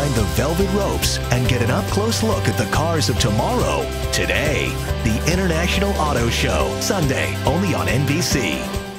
behind the velvet ropes and get an up close look at the cars of tomorrow. Today, the International Auto Show, Sunday, only on NBC.